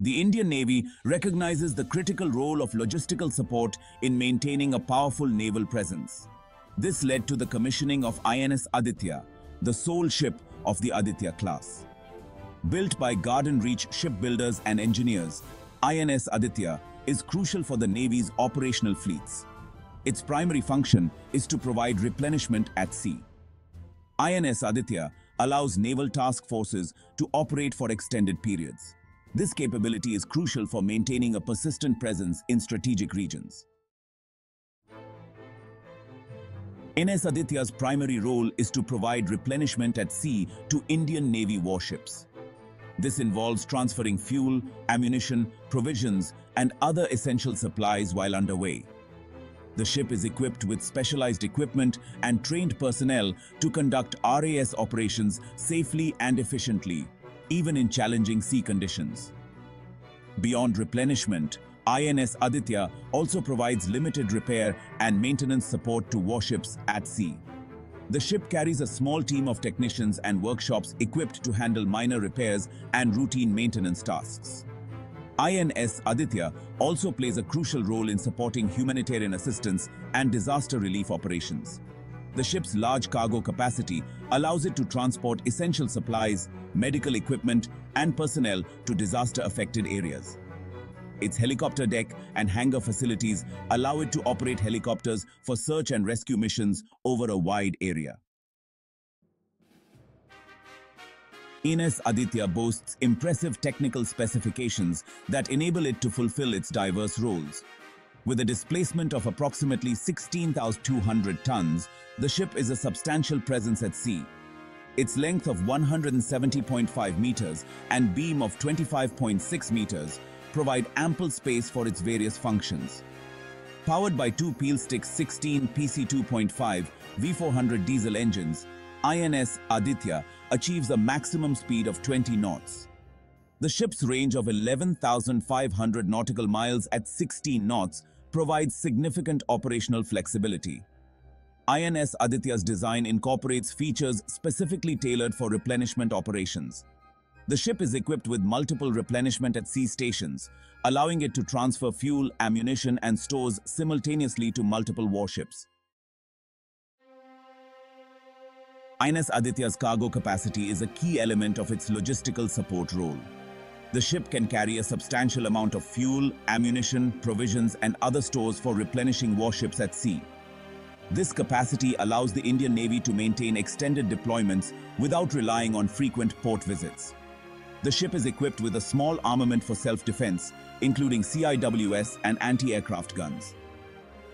The Indian Navy recognizes the critical role of logistical support in maintaining a powerful naval presence. This led to the commissioning of INS Aditya, the sole ship of the Aditya class. Built by Garden Reach shipbuilders and engineers, INS Aditya is crucial for the Navy's operational fleets. Its primary function is to provide replenishment at sea. INS Aditya allows naval task forces to operate for extended periods. This capability is crucial for maintaining a persistent presence in strategic regions. NS Aditya's primary role is to provide replenishment at sea to Indian Navy warships. This involves transferring fuel, ammunition, provisions, and other essential supplies while underway. The ship is equipped with specialized equipment and trained personnel to conduct RAS operations safely and efficiently, even in challenging sea conditions. Beyond replenishment, INS Aditya also provides limited repair and maintenance support to warships at sea. The ship carries a small team of technicians and workshops equipped to handle minor repairs and routine maintenance tasks. INS Aditya also plays a crucial role in supporting humanitarian assistance and disaster relief operations. The ship's large cargo capacity allows it to transport essential supplies, medical equipment, and personnel to disaster-affected areas. Its helicopter deck and hangar facilities allow it to operate helicopters for search and rescue missions over a wide area. INS Aditya boasts impressive technical specifications that enable it to fulfill its diverse roles. With a displacement of approximately 16,200 tons, the ship is a substantial presence at sea. Its length of 170.5 meters and beam of 25.6 meters provide ample space for its various functions. Powered by two Pielstick 16 PC2.5 V400 diesel engines, INS Aditya achieves a maximum speed of 20 knots. The ship's range of 11,500 nautical miles at 16 knots provides significant operational flexibility. INS Aditya's design incorporates features specifically tailored for replenishment operations. The ship is equipped with multiple replenishment at sea stations, allowing it to transfer fuel, ammunition, and stores simultaneously to multiple warships. INS Aditya's cargo capacity is a key element of its logistical support role. The ship can carry a substantial amount of fuel, ammunition, provisions, and other stores for replenishing warships at sea. This capacity allows the Indian Navy to maintain extended deployments without relying on frequent port visits. The ship is equipped with a small armament for self-defense, including CIWS and anti-aircraft guns.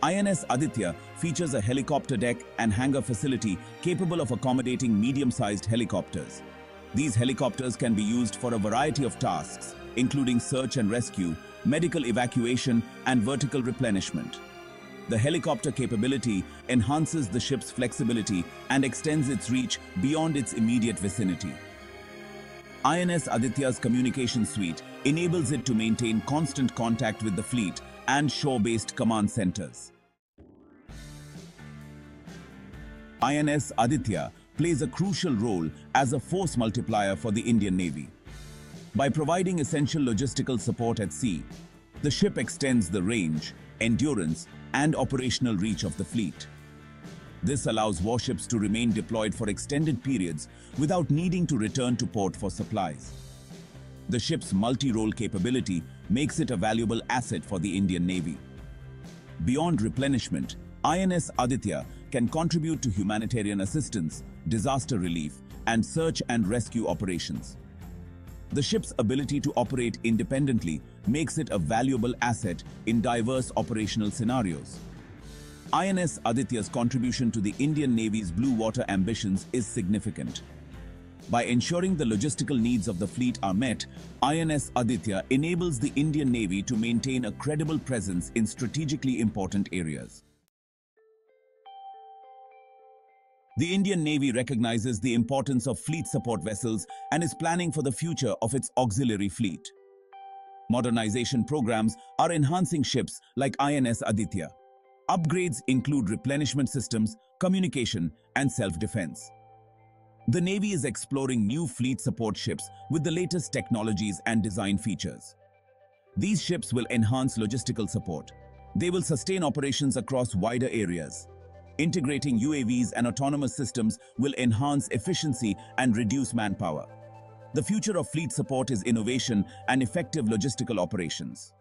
INS Aditya features a helicopter deck and hangar facility capable of accommodating medium-sized helicopters. These helicopters can be used for a variety of tasks, including search and rescue, medical evacuation, and vertical replenishment. The helicopter capability enhances the ship's flexibility and extends its reach beyond its immediate vicinity. INS Aditya's communication suite enables it to maintain constant contact with the fleet and shore-based command centers. INS Aditya plays a crucial role as a force multiplier for the Indian Navy. By providing essential logistical support at sea, the ship extends the range, endurance, and operational reach of the fleet. This allows warships to remain deployed for extended periods without needing to return to port for supplies. The ship's multi-role capability makes it a valuable asset for the Indian Navy. Beyond replenishment, INS Aditya can contribute to humanitarian assistance, disaster relief, and search and rescue operations. The ship's ability to operate independently makes it a valuable asset in diverse operational scenarios. INS Aditya's contribution to the Indian Navy's blue water ambitions is significant. By ensuring the logistical needs of the fleet are met, INS Aditya enables the Indian Navy to maintain a credible presence in strategically important areas. The Indian Navy recognizes the importance of fleet support vessels and is planning for the future of its auxiliary fleet. Modernization programs are enhancing ships like INS Aditya. Upgrades include replenishment systems, communication, and self-defense. The Navy is exploring new fleet support ships with the latest technologies and design features. These ships will enhance logistical support. They will sustain operations across wider areas. Integrating UAVs and autonomous systems will enhance efficiency and reduce manpower. The future of fleet support is innovation and effective logistical operations.